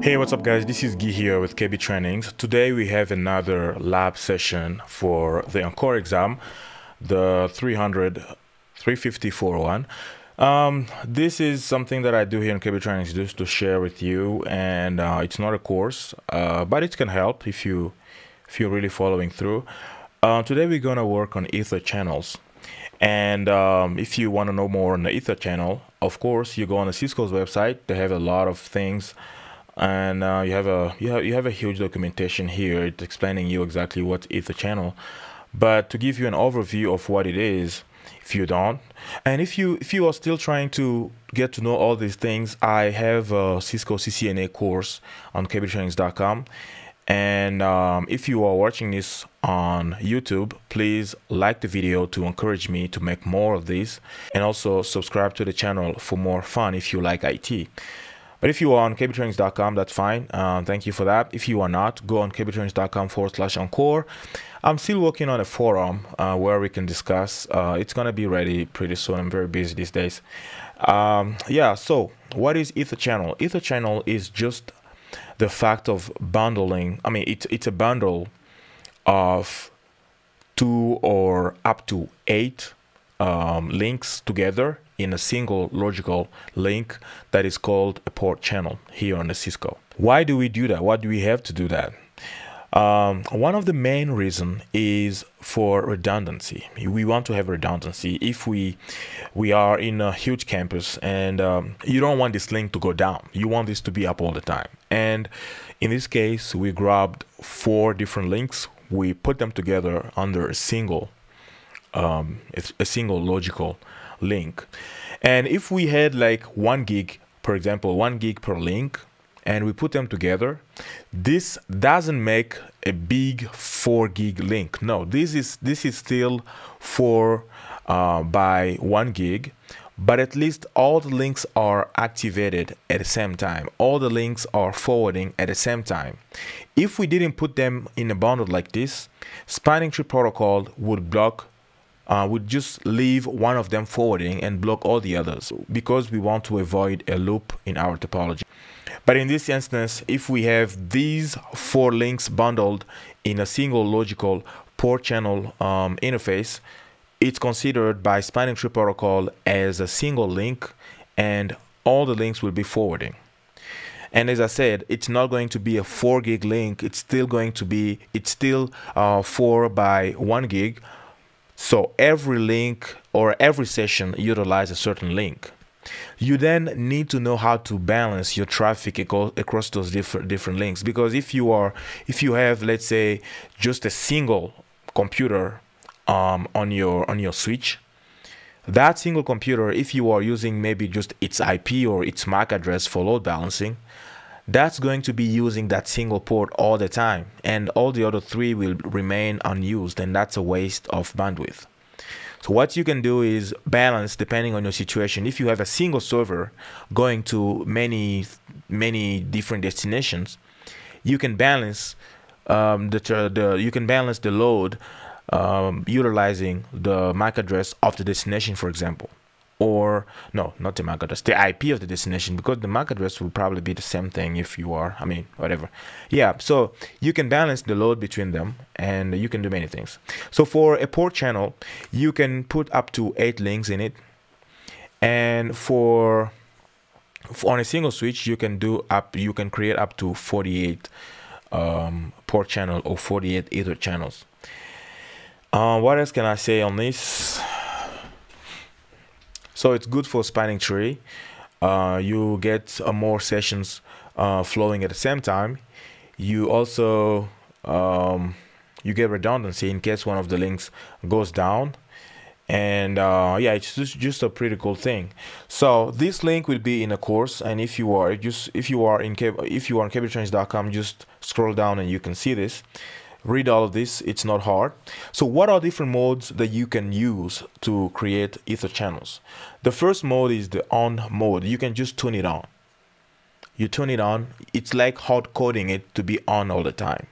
Hey, what's up, guys? This is Guy here with KB Trainings. Today we have another lab session for the ENCOR exam, the 300 350 401. Um, this is something that I do here in KB Trainings just to share with you, and uh, it's not a course, uh, but it can help if you if you're really following through. Uh, today we're gonna work on ether channels, and um, if you want to know more on the ether channel, of course you go on the Cisco's website. They have a lot of things, and uh, you have a you have you have a huge documentation here. Explaining you exactly what ether channel, but to give you an overview of what it is if you don't and if you if you are still trying to get to know all these things i have a cisco ccna course on kbtrainings.com and um, if you are watching this on youtube please like the video to encourage me to make more of these and also subscribe to the channel for more fun if you like it but if you are on kbtrainings.com, that's fine. Uh, thank you for that. If you are not, go on kbtrainings.com forward slash encor. I'm still working on a forum uh, where we can discuss. Uh, it's going to be ready pretty soon. I'm very busy these days. Um, yeah, so what is Ether Channel? Ether Channel is just the fact of bundling. I mean, it, it's a bundle of two or up to eight um, links together in a single logical link that is called a port channel here on the Cisco. Why do we do that? Why do we have to do that? Um, one of the main reason is for redundancy. We want to have redundancy if we we are in a huge campus and um, you don't want this link to go down. You want this to be up all the time. And in this case, we grabbed four different links. We put them together under a single um, a single logical link. And if we had like one gig, for example, one gig per link, and we put them together, this doesn't make a big four gig link. No, this is this is still four uh, by one gig, but at least all the links are activated at the same time. All the links are forwarding at the same time. If we didn't put them in a bundle like this, spanning tree protocol would block uh, would just leave one of them forwarding and block all the others because we want to avoid a loop in our topology. But in this instance, if we have these four links bundled in a single logical port channel um, interface, it's considered by spanning tree protocol as a single link and all the links will be forwarding. And as I said, it's not going to be a 4 gig link. It's still going to be, it's still uh, 4 by 1 gig, so every link or every session utilize a certain link. You then need to know how to balance your traffic across those different different links. Because if you are if you have let's say just a single computer um, on your on your switch that single computer if you are using maybe just its IP or its MAC address for load balancing that's going to be using that single port all the time. And all the other three will remain unused and that's a waste of bandwidth so what you can do is balance depending on your situation. If you have a single server going to many many different destinations you can balance um, the, the you can balance the load um, utilizing the MAC address of the destination for example or no, not the MAC address, the IP of the destination, because the MAC address will probably be the same thing if you are, I mean, whatever. Yeah, so you can balance the load between them and you can do many things. So for a port channel, you can put up to eight links in it. And for, for on a single switch, you can do up, you can create up to 48 um, port channel or 48 ether channels. Uh, what else can I say on this? So it's good for spanning tree. Uh, you get uh, more sessions uh, flowing at the same time. You also um, you get redundancy in case one of the links goes down and uh, yeah it's just, just a pretty cool thing so this link will be in a course and if you are just if you are in if you are on kbtrainings.com just scroll down and you can see this read all of this it's not hard so what are different modes that you can use to create ether channels the first mode is the on mode you can just turn it on you turn it on it's like hard coding it to be on all the time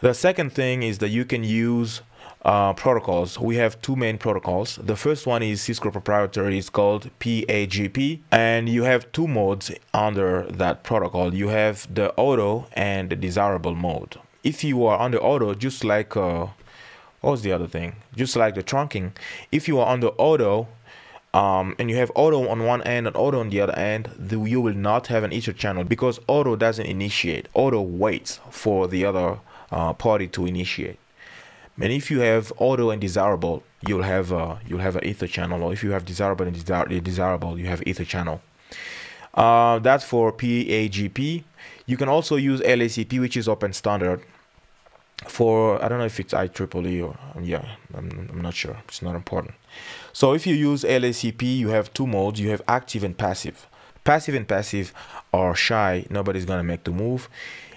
the second thing is that you can use uh, protocols. We have two main protocols. The first one is Cisco proprietary. It's called PAGP, and you have two modes under that protocol. You have the auto and the desirable mode. If you are on the auto, just like uh, what was the other thing? Just like the trunking, if you are on the auto, um, and you have auto on one end and auto on the other end, the, you will not have an ether channel because auto doesn't initiate. Auto waits for the other uh, party to initiate. And if you have auto and desirable, you'll have uh, you'll have an ether channel. Or if you have desirable and desir desirable, you have ether channel. Uh, that's for PAGP. You can also use LACP, which is open standard. For I don't know if it's IEEE or yeah, I'm, I'm not sure. It's not important. So if you use LACP, you have two modes. You have active and passive. Passive and passive are shy. Nobody's gonna make the move.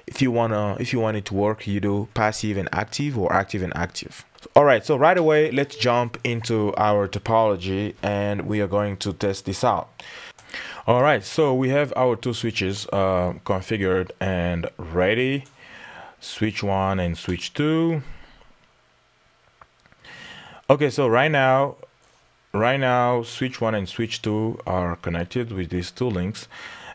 If you wanna, if you want it to work, you do passive and active or active and active. All right, so right away, let's jump into our topology and we are going to test this out. All right, so we have our two switches uh, configured and ready. Switch one and switch two. Okay, so right now right now switch 1 and switch 2 are connected with these two links.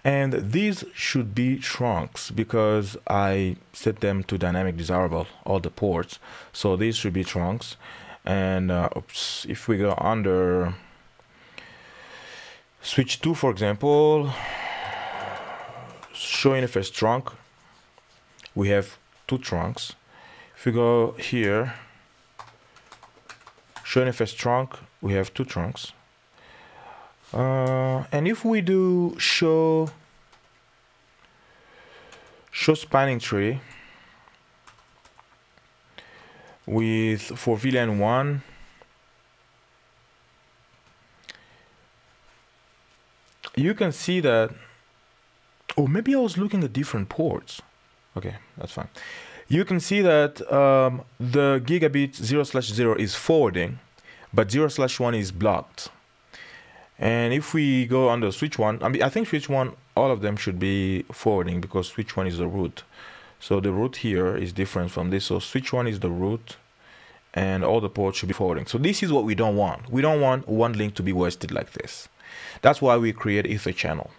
And these should be trunks because I set them to dynamic desirable all the ports. So these should be trunks. And uh, oops, if we go under switch 2 for example show interface trunk we have two trunks. If we go here show interface trunk we have two trunks. Uh, and if we do show show spanning tree with for VLAN 1 you can see that or oh, maybe I was looking at different ports okay that's fine you can see that um, the gigabit 0 slash 0 is forwarding but 0 slash 1 is blocked. And if we go under switch 1, I mean, I think switch 1, all of them should be forwarding because switch 1 is the root. So the root here is different from this. So switch 1 is the root and all the ports should be forwarding. So this is what we don't want. We don't want one link to be wasted like this. That's why we create ether channel.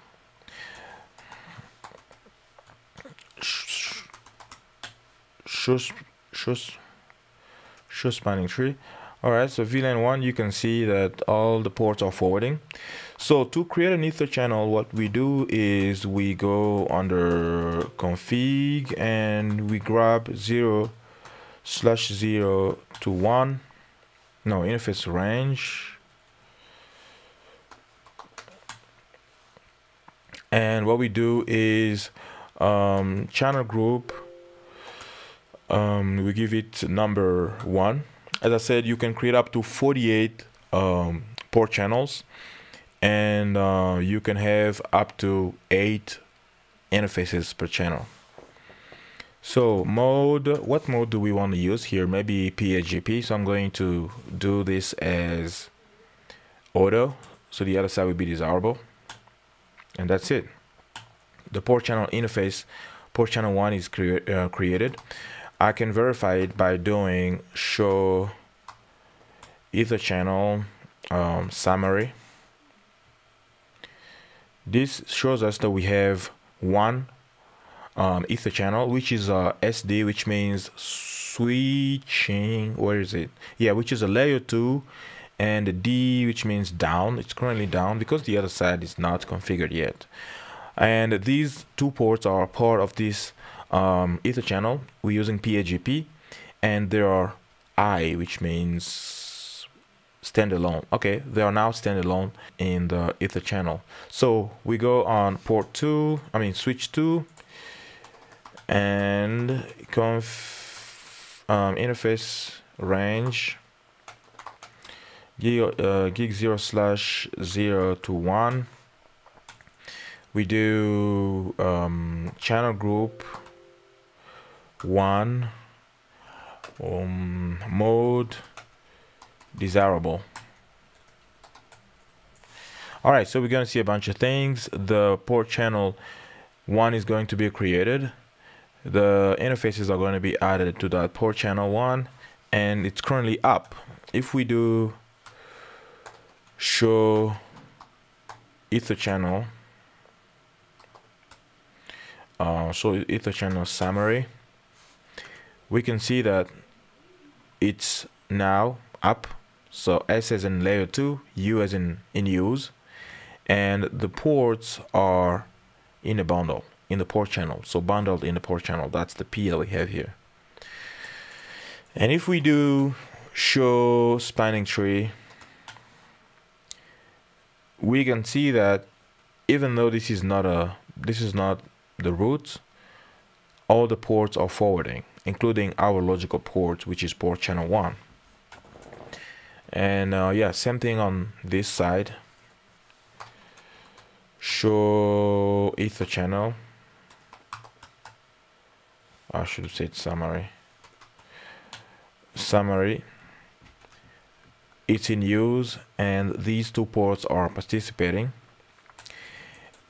Show, show, show spanning tree. Alright, so VLAN 1, you can see that all the ports are forwarding. So to create an ether channel, what we do is we go under config and we grab 0 slash 0 to 1. No, interface range. And what we do is um, channel group, um, we give it number 1 as I said, you can create up to 48 um, port channels and uh, you can have up to eight interfaces per channel. So mode, what mode do we want to use here? Maybe PAGP. So I'm going to do this as auto. So the other side will be desirable. And that's it. The port channel interface, port channel one is uh, created. I can verify it by doing show ether channel um, summary. This shows us that we have one um, ether channel, which is a SD, which means switching. Where is it? Yeah, which is a layer two, and the D, which means down. It's currently down because the other side is not configured yet. And these two ports are part of this um, ether channel. We're using PAGP and there are I which means standalone. Okay they are now standalone in the ether channel. So we go on port 2 I mean switch 2 and conf um, interface range gig, uh, gig 0 slash 0 to 1 we do um, channel group one um, mode desirable. All right so we're going to see a bunch of things. The port channel one is going to be created. The interfaces are going to be added to that port channel one and it's currently up. If we do show ether channel uh, so ether channel summary we can see that it's now up. So s as in layer 2 u as in in use. And the ports are in a bundle in the port channel. So bundled in the port channel. That's the p that we have here. And if we do show spanning tree we can see that even though this is not a this is not the root all the ports are forwarding including our logical port which is port channel 1 and uh, yeah same thing on this side. Show ether channel. I should say summary. Summary. It's in use and these two ports are participating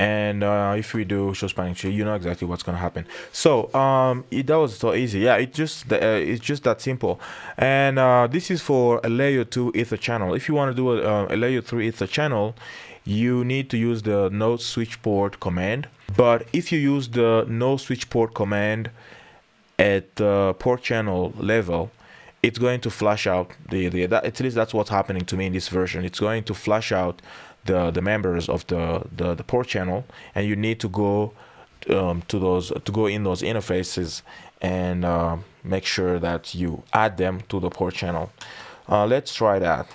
and uh, if we do show spanning tree you know exactly what's going to happen. So um it, that was so easy. Yeah it just uh, it's just that simple. And uh, this is for a layer 2 ether channel. If you want to do a, a layer 3 ether channel you need to use the no switch port command. But if you use the no switch port command at the port channel level it's going to flush out the, the that, at least that's what's happening to me in this version. It's going to flush out the the members of the the, the port channel and you need to go um, to those to go in those interfaces and uh, make sure that you add them to the port channel. Uh, let's try that.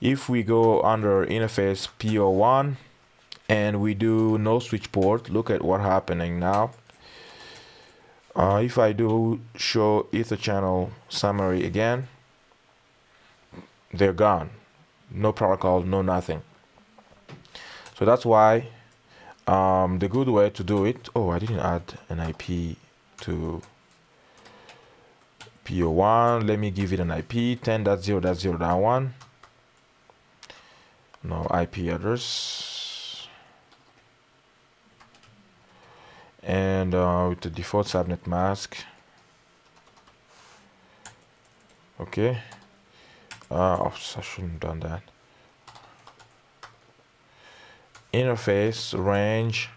If we go under interface PO1 and we do no switch port look at what's happening now. Uh, if I do show ether channel summary again they're gone. No protocol no nothing so that's why um, the good way to do it oh I didn't add an IP to PO1 let me give it an IP 10.0.0.1 no IP address. And uh, with the default subnet mask. Okay. Uh, oh, I shouldn't have done that interface range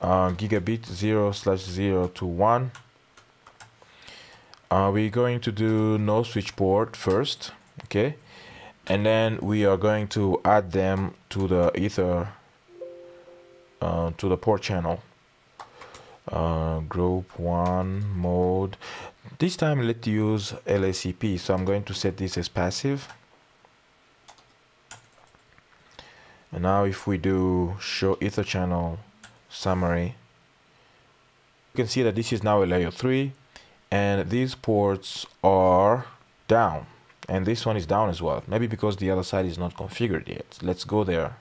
uh, gigabit 0 slash 0 to 1 uh, we're going to do no switch port first okay? And then we are going to add them to the ether uh, to the port channel. Uh, group 1 mode. This time let's use LACP so I'm going to set this as passive and now if we do show ether channel summary you can see that this is now a layer 3 and these ports are down. And this one is down as well. Maybe because the other side is not configured yet. Let's go there.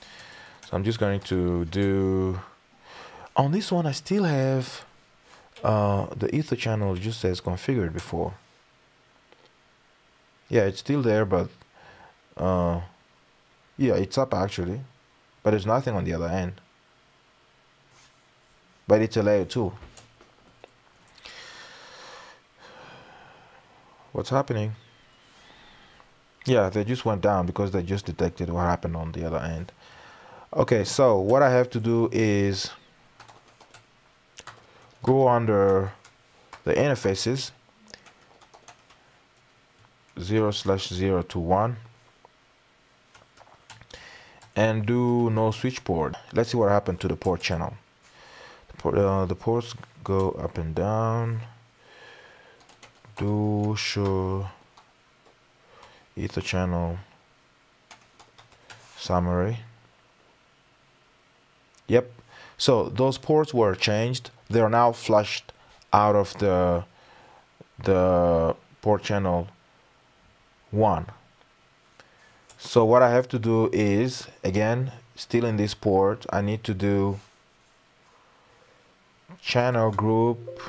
So I'm just going to do on this one I still have uh, the ether channel just as configured before. Yeah it's still there but uh, yeah it's up actually. But there's nothing on the other end. But it's a layer 2 what's happening? Yeah they just went down because they just detected what happened on the other end. Okay so what I have to do is go under the interfaces. 0 slash 0 to 1 and do no switch port let's see what happened to the port channel. The, port, uh, the ports go up and down. Do show ether channel summary. Yep. So those ports were changed. They are now flushed out of the the port channel 1 so what I have to do is again still in this port I need to do channel group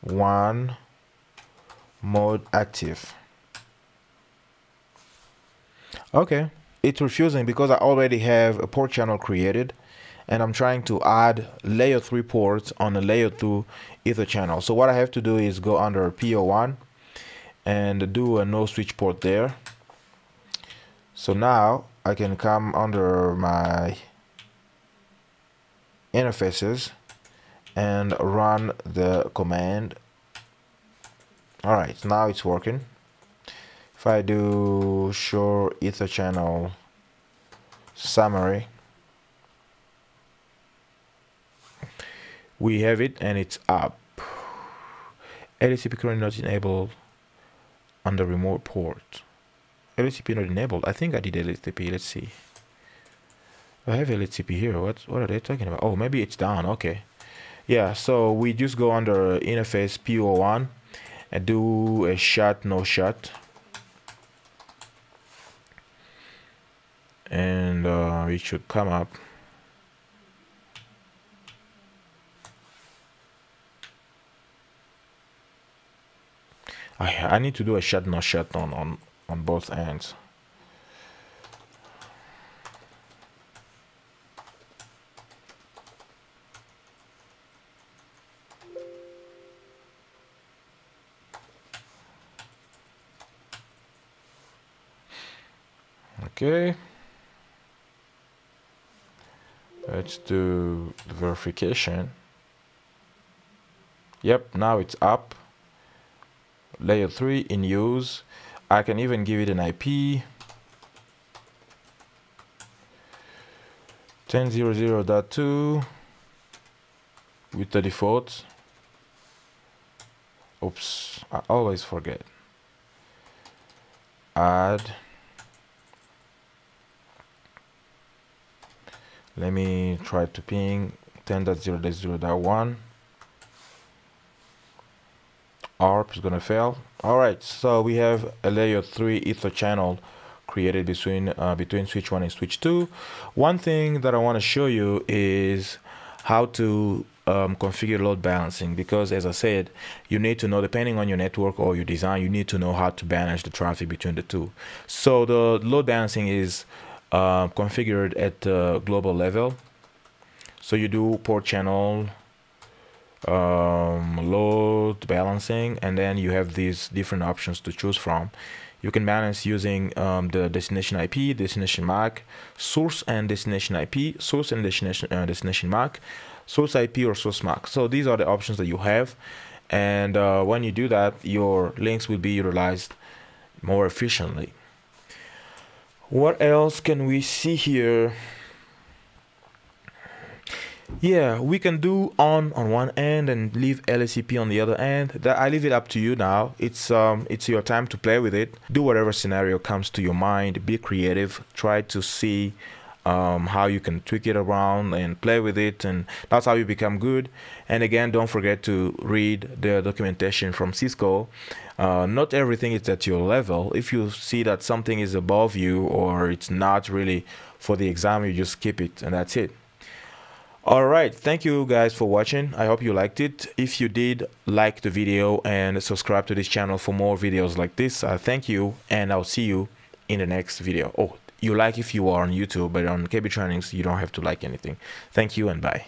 1 mode active. Okay. It's refusing because I already have a port channel created and I'm trying to add layer 3 ports on a layer 2 ether channel. So what I have to do is go under PO1 and do a no switch port there. So now I can come under my interfaces and run the command. Alright now it's working. If I do show ether channel summary we have it and it's up. LACP currently not enabled on the remote port. LACP not enabled? I think I did LACP let's see. I have LACP here. What what are they talking about? Oh maybe it's down. Okay. Yeah so we just go under interface PO1 and do a shut no shut. And uh, it should come up I, I need to do a shut no shut on, on, on both ends. Okay. Let's do the verification. Yep, now it's up layer 3 in use. I can even give it an IP 10.0.0.2 with the default. Oops I always forget. Add. Let me try to ping 10.0.0.1 ARP is gonna fail. All right so we have a layer 3 ether channel created between uh, between switch 1 and switch 2 one thing that I want to show you is how to um, configure load balancing because as I said you need to know depending on your network or your design you need to know how to manage the traffic between the two. So the load balancing is uh, configured at the global level. So you do port channel um, load balancing and then you have these different options to choose from you can balance using um, the destination IP, destination MAC, source and destination IP, source and destination, uh, destination MAC, source IP or source MAC. So these are the options that you have. And uh, when you do that, your links will be utilized more efficiently. What else can we see here? Yeah we can do on on one end and leave LACP on the other end. That I leave it up to you now. It's um it's your time to play with it. Do whatever scenario comes to your mind. Be creative. Try to see um, how you can tweak it around and play with it and that's how you become good. And again don't forget to read the documentation from Cisco. Uh, not everything is at your level. If you see that something is above you or it's not really for the exam you just skip it and that's it all right thank you guys for watching. I hope you liked it. If you did like the video and subscribe to this channel for more videos like this. Uh, thank you and i'll see you in the next video. Oh you like if you are on youtube but on kb trainings you don't have to like anything. Thank you and bye